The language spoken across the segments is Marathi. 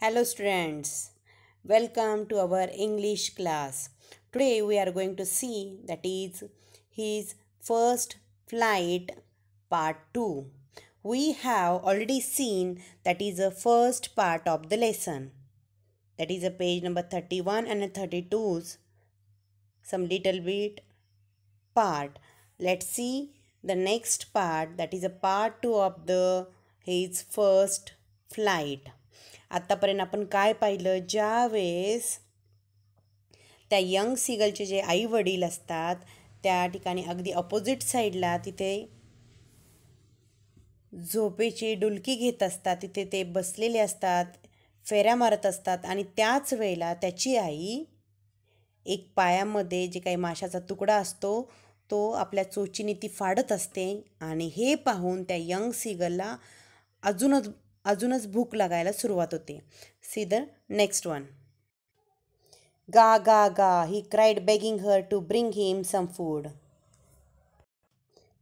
Hello, students. Welcome to our English class. Today we are going to see that is his first flight part 2. We have already seen that is the first part of the lesson. That is a page number 31 and 32's some little bit part. Let's see the next part that is a part 2 of the his first flight. आत्तापर्यंत आपण काय पाहिलं? ज्यावेळेस त्या यंग सिगलचे जे आई वडील असतात त्या ठिकाणी अगदी अपोजिट साईडला तिथे झोपेची डुलकी घेत असतात तिथे ते बसलेले असतात फेऱ्या मारत असतात आणि त्याच वेळेला त्याची आई एक पायामध्ये जे काही माशाचा तुकडा असतो तो आपल्या चोचीने ती फाडत असते आणि हे पाहून त्या यंग सिगलला अजूनच अजूनच भूक लागायला सुरुवात होते सी द नेक्स्ट वन गा गा गा he cried begging her to bring him some food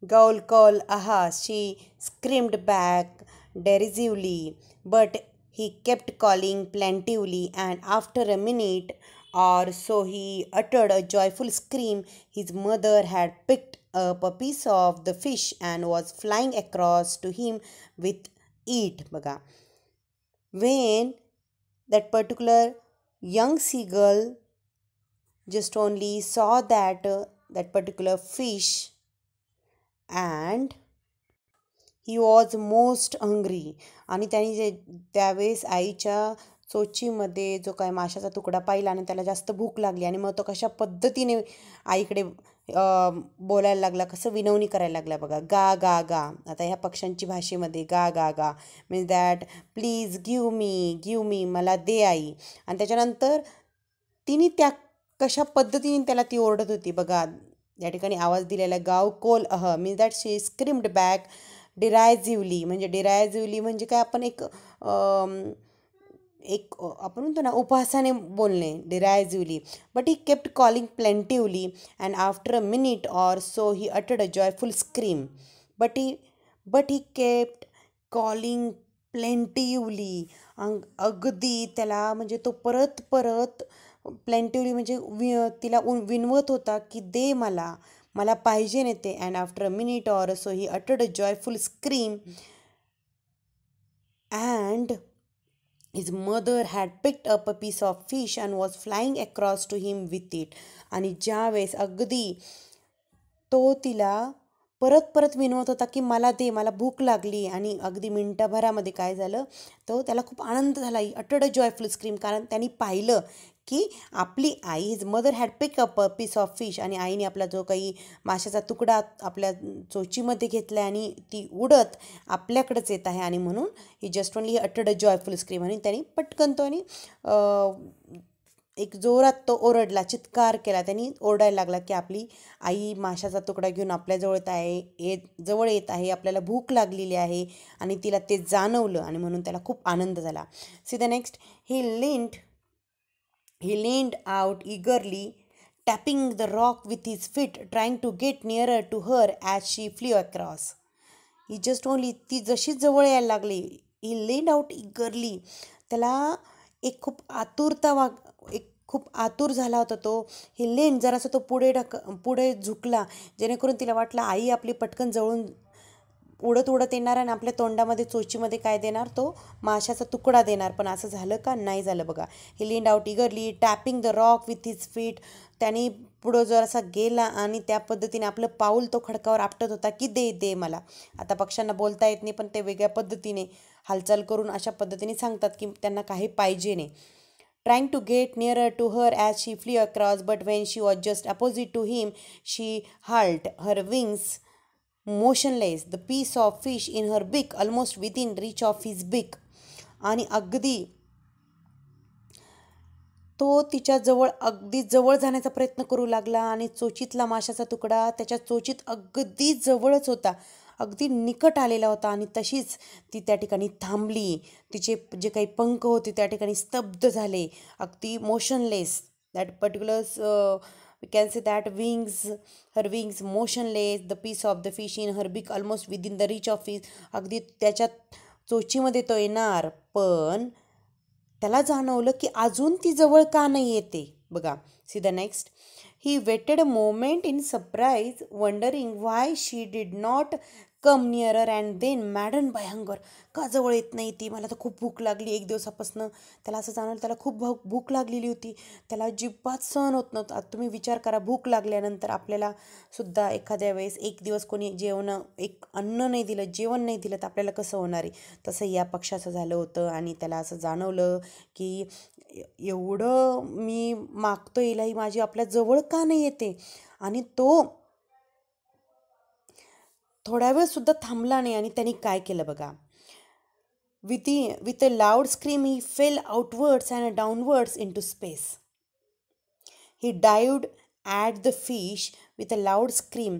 Gowl call aha she screamed back derisively but he kept calling plaintively and after a minute or so he uttered a joyful scream his mother had picked up a piece of the fish and was flying across to him with it बघा. When that particular young seagull just only saw that uh, that particular fish and he was most hungry आणि त्याने जे त्यावेळेस आईच्या चोचीमध्ये जो काय माशाचा तुकडा पाहिला आणि त्याला जास्त भूक लागली आणि मग तो कशा पद्धतीने आईकडे बोलायला लागला कसं विनवणी करायला लागला बघा. गा गा गा. आता ह्या पक्ष्यांची भाषेमध्ये गा गा गा means that please give me give me मला दे आई. आणि त्याच्यानंतर तिने त्या कशा पद्धतीने त्याला ती ओरडत होती बघा. या ठिकाणी आवाज दिलेला गाव कोल अह. Means that she screamed back derisively म्हणजे डिरायझिवली म्हणजे काय? आपण एक एक आपण म्हणतो ना उपहासाने बोलणे derisively but he kept calling plaintively and after a minute or so he अटड a joyful scream but he but he kept calling plaintively अंग अगदी त्याला म्हणजे तो परत परत प्लेंटिवली म्हणजे वि तिला विनवत होता की दे मला मला पाहिजे नाही ते. And after a minute or so he अटड a joyful scream and his mother had picked up a piece of fish and was flying across to him with it आणि ज्यावेळेस अगदी तो तिला परत परत विनवत होता की मला दे मला भूक लागली आणि अगदी मिनटाभरामध्ये काय झालं तो त्याला खूप आनंद झाला. अटड अ जॉयफुल स्क्रीम कारण त्यांनी पाहिलं की आपली आई his mother had pick up a piece of fish आणि आईने आपला जो काही माशाचा तुकडा आपल्या चोचीमध्ये घेतला आहे आणि ती उडत आपल्याकडेच येत आहे आणि म्हणून ही जस्ट ओनली अटड अ जॉयफुल स्क्रीम आणि त्यांनी पटकन तो आणि एक जोरात तो ओरडला चित्कार केला. त्यांनी ओरडायला लागला की आपली आई माशाचा तुकडा घेऊन आपल्याजवळ येत आहे येत जवळ येत आहे आपल्याला भूक लागलेली आहे आणि तिला ते जाणवलं आणि म्हणून त्याला खूप आनंद झाला. See the next he leant he leaned out eagerly tapping the rock with his feet trying to get nearer to her as she flew across he just only ती जशी जवळ यायला लागली. ही लेंड आउट इगरली त्याला एक खूप आतुरता वाग एक खूप आतुर झाला होता तो. ही लेंड जरासा तो पुढे ढक पुढे झुकला. जेणेकरून तिला वाटलं आई आपली पटकन जवळून उडत उडत येणार आणि आपल्या तोंडामध्ये चोचीमध्ये काय देणार? तो माशाचा तुकडा देणार. पण असं झालं का? नाही झालं बघा. He leaned out eagerly tapping the rock with his feet त्यांनी पुढं जर असा गेला आणि त्या पद्धतीने आपलं पाऊल तो खडकावर आपटत होता की दे दे मला. आता पक्ष्यांना बोलता येत नाही पण ते वेगळ्या पद्धतीने हालचाल करून अशा पद्धतीने सांगतात की त्यांना काही पाहिजे नाही. Trying to get nearer to her as she flew across, but when she was just opposite to him, she halt, her wings. Motionless the piece of fish in her her almost within reach of his beak. आणि अगदी तो तिच्या जवळ अगदी जवळ जाण्याचा प्रयत्न करू लागला आणि चोचीतला माशाचा तुकडा त्याच्या चोचीत अगदी जवळच होता. अगदी निकट आलेला होता आणि तशीच ती त्या ठिकाणी थांबली. तिचे जे काही पंख होते त्या ठिकाणी स्तब्ध झाले. अगदी motionless that particular we can say that wings her wings motionless the piece of the fish in her beak almost within the reach of fish अगदी त्याच्या चोचीमध्ये तो येणार. पण त्याला जाणवलं की अजून ती जवळ का नाही येते? बघा see the next he waited moment in surprise wondering why she did not come nearer and then maddened by hunger का जवळ येत नाही ती? मला तर खूप भूक लागली एक दिवसापासून. त्याला असं जाणवलं त्याला खूप भूक भूक लागलेली होती. त्याला अजिबात सहन होत नव्हतं. आता तुम्ही विचार करा भूक लागल्यानंतर आपल्याला सुद्धा एखाद्या वेळेस एक दिवस कोणी जेवण एक अन्न नाही दिलं जेवण नाही दिलं तर आपल्याला कसं होणार आहे? तसं या पक्षाचं झालं होतं आणि त्याला असं जाणवलं की एवढं मी मागतो ही माझी आपल्या जवळ का नाही येते? आणि तो थोड्या वेळ सुद्धा थांबला नाही आणि त्यांनी काय केलं बघा. With with a loud scream he fell outwards and downwards into space he dived at the fish with a loud scream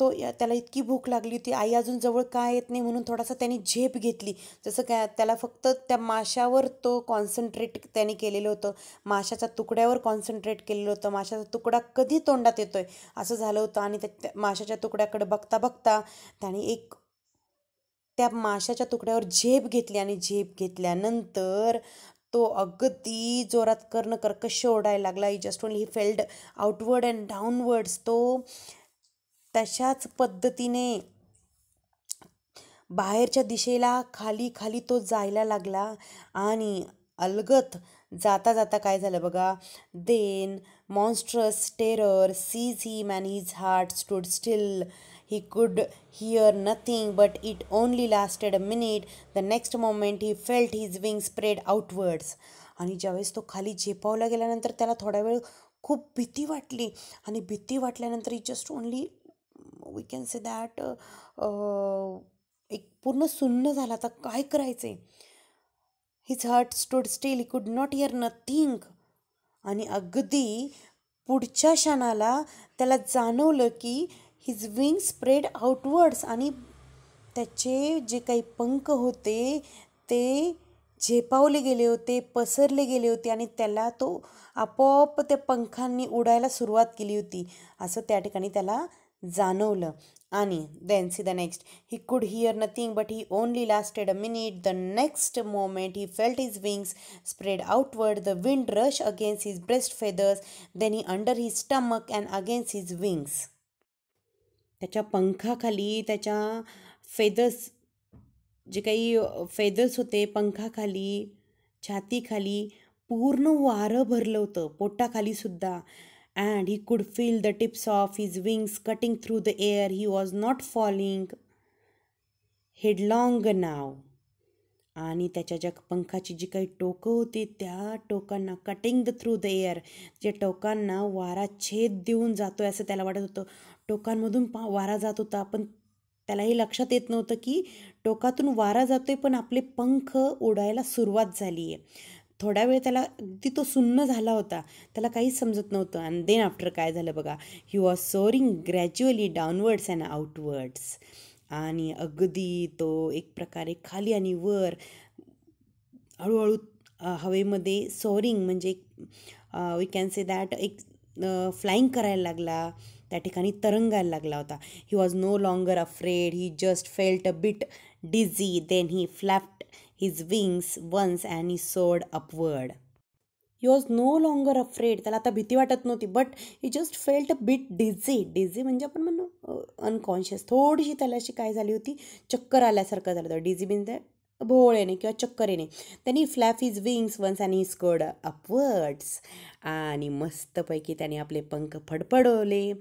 तो त्याला इतकी भूक लागली होती. आई अजून जवळ काय येत नाही म्हणून थोडासा त्याने झेप घेतली. जसं काय त्याला फक्त त्या माशावर तो कॉन्सन्ट्रेट त्याने केलेलं होतं. माशाच्या तुकड्यावर कॉन्सन्ट्रेट केलेलं होतं. माशाचा तुकडा कधी तोंडात येतोय? असं झालं होतं आणि त्या माशाच्या तुकड्याकडे बघता बघता त्याने एक त्या माशाच्या तुकड्यावर झेप घेतली आणि झेप घेतल्यानंतर तो अगदी जोरात कर्ण कर्कश ओढायला लागला. He just only he felled outward and downwards तो तशाच पद्धतीने बाहेरच्या दिशेला खाली खाली तो जायला लागला आणि अलगत जाता जाता काय झालं बघा? Then monstrous terror seize he man his heart stood still he could hear nothing but it only lasted a minute the next moment he felt his wing spread outwards आणि ज्यावेळेस तो खाली झेपावला गेल्यानंतर त्याला थोडा वेळ खूप भीती वाटली. आणि भीती वाटल्यानंतर ही just only we can say that एक पूर्ण सुन्न झाला आता काय करायचे his heart stood still he could not hear nothing आणि अगदी पुढच्या क्षणाला त्याला जाणवलं की हिज विंग स्प्रेड आउटवर्ड्स आणि त्याचे जे काही पंख होते ते झेपावले गेले होते पसरले गेले होते आणि त्याला तो आपोआप त्या पंखांनी उडायला सुरुवात केली होती. असं त्या ठिकाणी त्याला जाणवलं. आणि then see the next he could hear nothing but he only lasted a minute the next moment he felt his wings spread outward the wind rush against his breast feathers then he under his stomach and against his wings त्याच्या पंखाखाली त्याच्या फेदर्स जे काही फेदर्स होते पंखाखाली छातीखाली पूर्ण वारं भरलं होतं. पोटाखालीसुद्धा and he could feel the tips of his wings cutting through the air. He was not falling headlong now. आणि त्याच्या ज्या पंखाची जी काही टोकं होती त्या टोकांना cutting the through the air जे टोकांना वारा छेद देऊन जातो आहे असं त्याला वाटत होतं टोकांमधून पा वारा जात होता पण त्यालाही लक्षात येत नव्हतं की टोकातून वारा जातो आहे पण आपले पंख उडायला सुरुवात झाली आहे थोड्या वेळ त्याला अगदी तो सुन्न झाला होता. त्याला काहीच समजत नव्हतं. आणि देन आफ्टर काय झालं बघा he was soaring gradually downwards and outwards आणि अगदी तो एक प्रकारे खाली आणि वर हळूहळू हवेमध्ये सोरिंग म्हणजे वी कॅन से दॅट एक फ्लाईंग करायला लागला. त्या ठिकाणी तरंगायला लागला होता. He was no longer afraid he just felt a bit dizzy then he flapped his wings once and he soared upward he was no longer afraid त्याला आता भीती वाटत नव्हती but he just felt a bit dizzy dizzy म्हणजे आपण म्हणू अनकॉन्शियस थोडीशी त्याला अशी काय झाली होती? चक्कर आल्यासारखं झालं होतं. डिझी बिन भोळ येणे किंवा चक्कर येणे त्यांनी फ्लॅफ हिज विंग्स वन्स आणि स्कर्ड अपवर्ड्स आणि मस्तपैकी त्याने आपले पंख फडफडवले.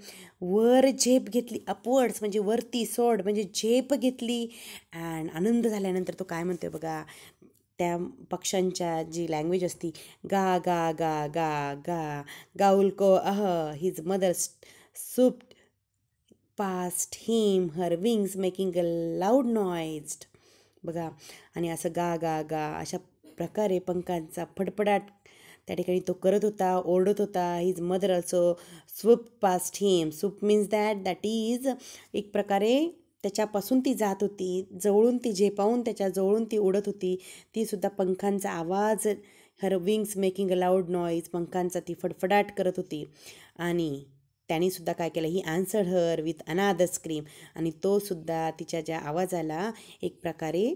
वर झेप घेतली अपवर्ड्स म्हणजे वरती सोड म्हणजे झेप घेतली. अँड आनंद झाल्यानंतर तो काय म्हणतोय बघा त्या पक्ष्यांच्या जी लँग्वेज असती गा गा गा गा गा गाउलको अह his mother swooped past him her wings making a loud noised बघा. आणि असं गा गा गा अशा प्रकारे पंखांचा फडफडाट त्या ठिकाणी तो करत होता ओरडत होता. His mother also swoop past him swoop means that that is एक प्रकारे त्याच्यापासून ती जात होती. जवळून ती झेपावून त्याच्या जवळून ती उडत होती. तीसुद्धा पंखांचा आवाज her wings making a loud noise पंखांचा ती फडफडाट करत होती. आणि त्यानेसुद्धा काय केलं? He answered her with another scream आणि तोसुद्धा तिच्या ज्या आवाजाला एक प्रकारे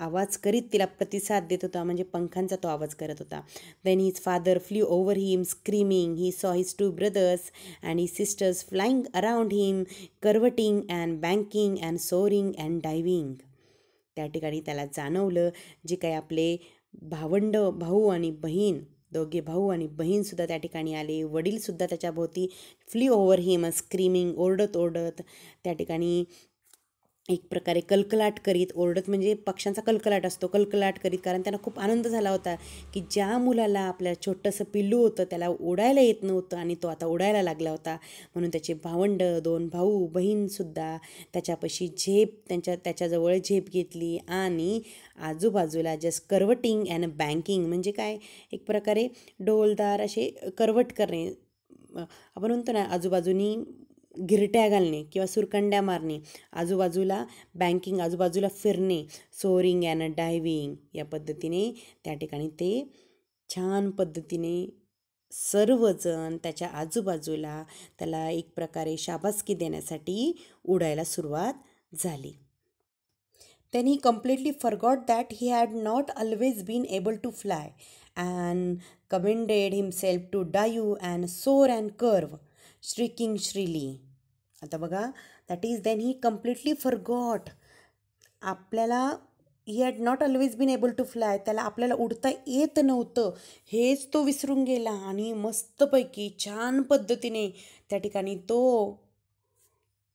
आवाज करीत तिला प्रतिसाद देत होता म्हणजे पंखांचा तो आवाज करत होता. Then his father flew over him screaming he saw his two brothers and he sisters flying around him curveting and banking and soaring and diving त्या ठिकाणी त्याला जाणवलं जे काही आपले भावंड भाऊ आणि बहीण दोघे भाऊ आणि बहीणसुद्धा त्या ठिकाणी आले. वडीलसुद्धा त्याच्याभोवती फ्ली ओव्हर हिम स्क्रीमिंग ओरडत ओरडत त्या ठिकाणी एक प्रकारे कलकलाट करीत ओरडत म्हणजे पक्ष्यांचा कलकलाट असतो कलकलाट करीत. कारण त्यांना खूप आनंद झाला होता की ज्या मुलाला आपल्या छोटंसं पिल्लू होतं त्याला ओढायला येत नव्हतं आणि तो आता उडायला लागला होता. म्हणून त्याचे भावंड दोन भाऊ बहीणसुद्धा त्याच्यापाशी झेप त्यांच्या त्याच्याजवळ झेप घेतली आणि आजूबाजूला जस्ट करवटिंग अँड बँकिंग म्हणजे काय? एक प्रकारे डोलदार असे करवट करणे. आपण म्हणतो ना आजूबाजूनी गिरट्या घालणे किंवा सुरकंड्या मारणे आजूबाजूला बँकिंग आजूबाजूला फिरणे सोरिंग अँड डायविंग या पद्धतीने त्या ठिकाणी ते छान पद्धतीने सर्वजण त्याच्या आजूबाजूला त्याला एक प्रकारे शाबासकी देण्यासाठी उडायला सुरुवात झाली then he completely forgot that he had not always been able to fly and commended himself to dive and soar and curve, shrieking shrilly. आता बघा that is then he completely forgot आपल्याला he had not always been able to fly त्याला आपल्याला उडता येत नव्हतं. हेच तो विसरून गेला आणि मस्तपैकी छान पद्धतीने त्या ठिकाणी तो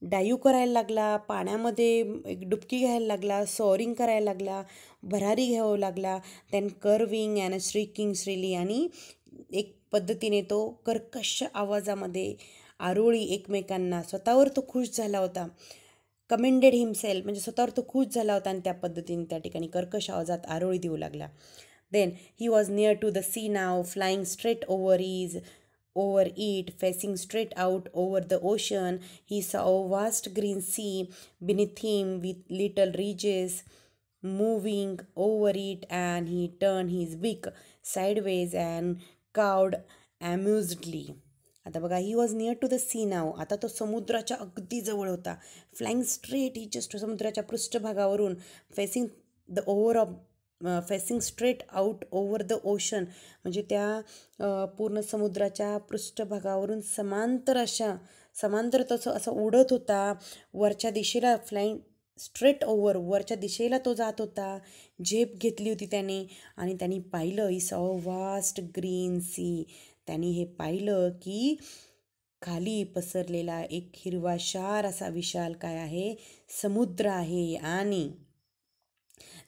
डायू करायला लागला पाण्यामध्ये एक डुबकी घ्यायला लागला सॉरिंग करायला लागला भरारी घ्यावं लागला then curving and shrieking shrilly आणि एक पद्धतीने तो कर्कश आवाजामध्ये आरोळी एकमेकांना स्वतःवर तो खुश झाला होता. कमेंडेड हिमसेल म्हणजे स्वतःवर तो खुश झाला होता आणि त्या पद्धतीने त्या ठिकाणी कर्कश आवाजात आरोळी देऊ लागला. Then he was near to the sea now flying straight over is over it facing straight out over the ocean he saw a vast green sea beneath him with little ridges moving over it and he turn his beak sideways and cawed amusedly आता बघा he was near to the sea now आता तो समुद्राच्या अगदी जवळ होता. फ्लाईंग स्ट्रेट ही जस्ट समुद्राच्या पृष्ठभागावरून facing the over of facing straight out over the ocean म्हणजे त्या पूर्ण समुद्राच्या पृष्ठभागावरून समांतर अशा समांतर तसं असं उडत होता. वरच्या दिशेला फ्लाईंग स्ट्रेट ओव्हर वरच्या दिशेला तो जात होता. झेप घेतली होती त्याने आणि त्यांनी पाहिलं is a vast green sea त्यांनी हे पाहिलं की खाली पसरलेला एक हिरवाशार असा विशाल काय आहे? समुद्र आहे आणि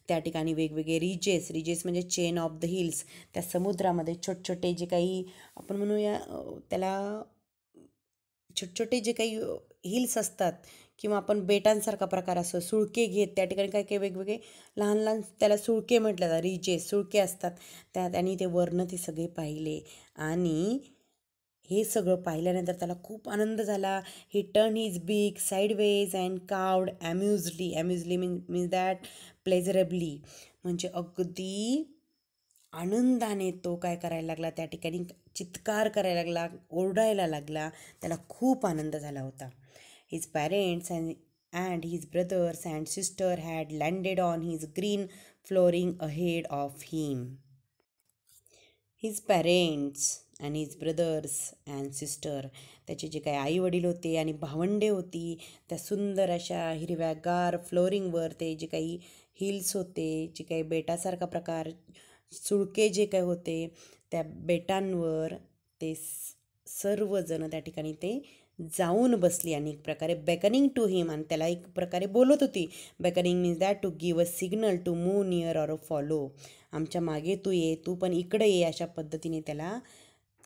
त्या ठिकाणी वेगवेगळे रिजेस रिजेस म्हणजे चेन ऑफ द हिल्स त्या समुद्रामध्ये छोटछोटे छोटे जे काही आपण म्हणूया त्याला छोटे छोटे जे काही हिल्स असतात किंवा आपण बेटांसारखा प्रकार असतो सुळके घेत त्या ठिकाणी काही काही वेगवेगळे लहान लहान त्याला सुळके म्हटलं जातात रिजेस सुळके असतात. त्या त्यांनी ते वर्ण ते सगळे पाहिले आणि हे सगळं पाहिल्यानंतर त्याला खूप आनंद झाला. He turn is big sideways and cawed amusedly amusedly mean means that pleasurably म्हणजे अगदी आनंदाने तो काय करायला लागला त्या ठिकाणी चित्कार करायला लागला ओरडायला लागला. त्याला खूप आनंद झाला होता. His parents and and his brothers and sister had landed on his green flooring ahead of him. His parents and his brothers and sister त्याचे जे काही आईवडील होते आणि भावंडे होती त्या सुंदर अशा हिरव्यागार फ्लोरिंगवर ते जे काही हिल्स होते जे काही बेटासारखा प्रकार सुळके जे काही होते त्या बेटांवर ते सर्वजण त्या ठिकाणी ते जाऊन बसली आणि एक प्रकारे बेकनिंग टू हिम आणि त्याला एक प्रकारे बोलत होती. Beckoning means that to give a signal to move near or a follow आमच्या मागे तू ये तू पण इकडे ये अशा पद्धतीने त्याला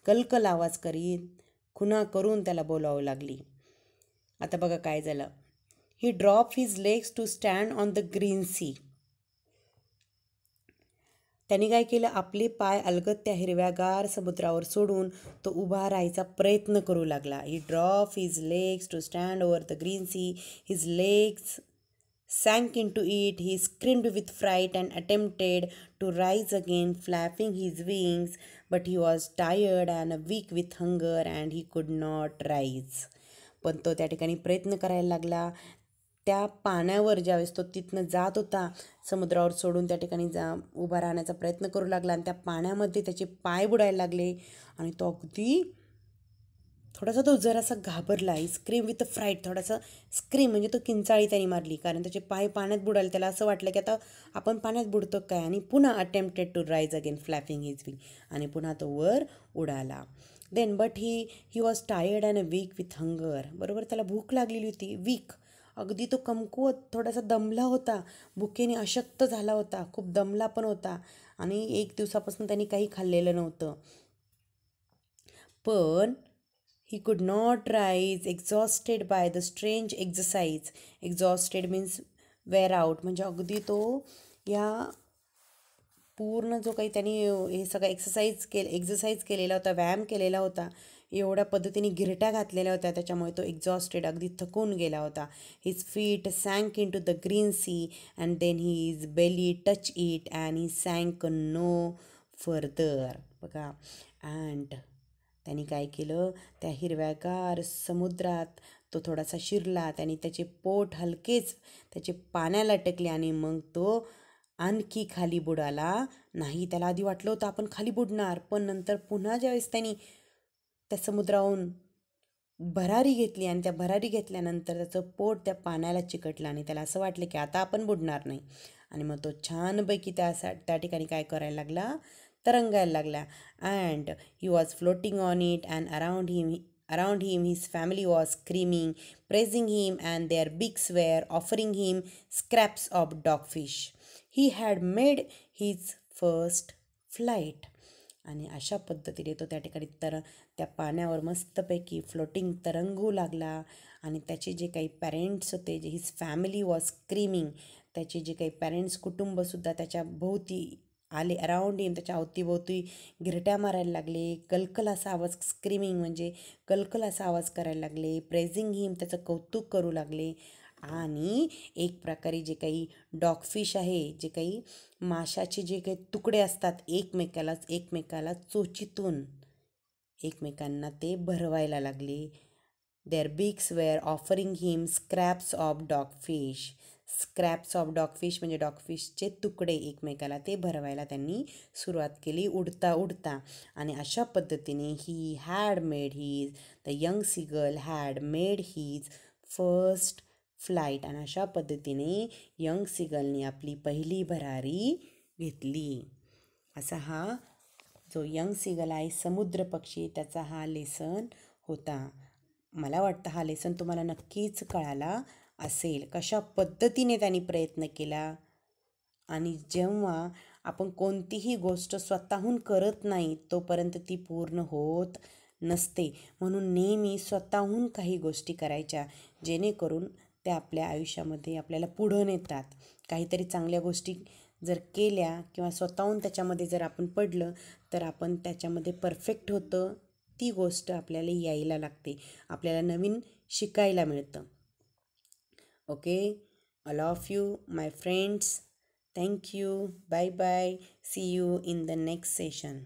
कलकल आवाज करीत खुना करून त्याला बोलावं लागली. आता बघा काय झालं. He drop his legs to stand on the green sea त्यांनी काय केलं? आपले पाय अलगत त्या हिरव्यागार समुद्रावर सोडून तो उभा राहायचा प्रयत्न करू लागला. He drop his legs to stand over the green sea his legs sank into it he screamed with fright and attempted to rise again flapping his wings but he was tired and weak with hunger and he could not rise पण तो त्या ठिकाणी प्रयत्न करायला लागला. त्या पाण्यावर ज्यावेळेस तो तिथनं जात होता समुद्रावर सोडून त्या ठिकाणी जा उभा राहण्याचा प्रयत्न करू लागला आणि त्या पाण्यामध्ये त्याचे पाय बुडायला लागले आणि तो अगदी थोडासा तो जरासा घाबरला. स्क्रीम विथ फ्राईट थोडासा स्क्रीम म्हणजे तो किंचाळी त्याने मारली. कारण त्याचे पाय पाण्यात बुडाले. त्याला असं वाटलं की आता आपण पाण्यात बुडतो काय? आणि पुन्हा attempted to rise again flapping his wing आणि पुन्हा तो वर उडाला. Then but he he was tired and a weak with hunger बरोबर? त्याला भूक लागलेली होती. वीक अगदी तो कमकुवत थोडासा दमला होता. भुकेने अशक्त झाला होता. खूप दमला पण होता. आणि एक दिवसापासून त्यांनी काही खाल्लेलं नव्हतं. पण he could not rise exhausted by the strange exercise exhausted means wear out म्हणजे अगदी तो या पूर्ण जो काही त्यांनी हे सगळं एक्सरसाइज केल एक्झरसाइज केलेला होता व्यायाम केलेला होता एवढ्या पद्धतीने गिरट्या घातलेल्या होत्या. त्याच्यामुळे तो एक्झॉस्टेड अगदी थकून गेला होता. His feet sank into the green sea and then he is belly touch it and he sank no further बघा. अँड त्यांनी काय केलं? त्या हिरव्यागार समुद्रात तो थोडासा शिरला. त्याने त्याचे पोट हलकेच त्याचे पाण्याला टेकले आणि मग तो आणखी खाली बुडाला. नाही त्याला आधी वाटलं होतं आपण खाली बुडणार पण नंतर पुन्हा ज्यावेळेस त्यांनी त्या समुद्राहून भरारी घेतली आणि त्या भरारी घेतल्यानंतर त्याचं पोट त्या पाण्याला चिकटलं आणि त्याला असं वाटलं की आता आपण बुडणार नाही. आणि मग तो छानपैकी त्या त्या ठिकाणी काय करायला लागला? तरंगायला लागला. And he was floating on it and around him around him his family was screaming praising him and their beaks were offering him scraps of dogfish he had made his first flight आणि अशा पद्धतीने तो त्या ठिकाणी तर त्या पाण्यावर मस्तपैकी फ्लोटिंग तरंगू लागला. आणि त्याचे जे काही पॅरेंट्स होते जे हिज फॅमिली वॉज क्रीमिंग त्याचे जे काही पॅरेंट्स कुटुंबसुद्धा त्याच्या भोवती आले अराउंड येऊन त्याच्या अवतीभोवती गिरट्या मारायला लागले. कलकल असा आवाज स्क्रीमिंग म्हणजे कलकल असा आवाज करायला लागले. प्रेझिंग हिम त्याचं कौतुक करू लागले. आणि एक प्रकारे जे काही डॉगफिश आहे जे काही माशाचे जे काही तुकडे असतात एकमेकालाच एकमेकाला चोचीतून एकमेकांना ते भरवायला लागले. Their beaks were offering him scraps of dogfish scraps of dogfish म्हणजे डॉगफिशचे तुकडे एकमेकाला ते भरवायला त्यांनी सुरुवात केली उडता उडता. आणि अशा पद्धतीने he had made his the young seagull had made his first flight आणि अशा पद्धतीने यंग सिगलने आपली पहिली भरारी घेतली. असा हा जो यंग सिगल आहे समुद्र पक्षी त्याचा हा लेसन होता. मला वाटतं हा लेसन तुम्हाला नक्कीच कळाला असेल. कशा पद्धतीने त्यांनी प्रयत्न केला आणि जेव्हा आपण कोणतीही गोष्ट स्वतःहून करत नाही तोपर्यंत ती पूर्ण होत नसते. म्हणून नेहमी स्वतःहून काही गोष्टी करायच्या जेणेकरून त्या आपल्या आयुष्यामध्ये आपल्याला पुढं नेतात. काहीतरी चांगल्या गोष्टी जर केल्या किंवा स्वतःहून त्याच्यामध्ये जर आपण पडलं तर आपण त्याच्यामध्ये परफेक्ट होतं ती गोष्ट आपल्याला यायला लागते. आपल्याला नवीन शिकायला मिळतं. Okay? All of you my friends. Thank you. Bye bye. See you in the next session.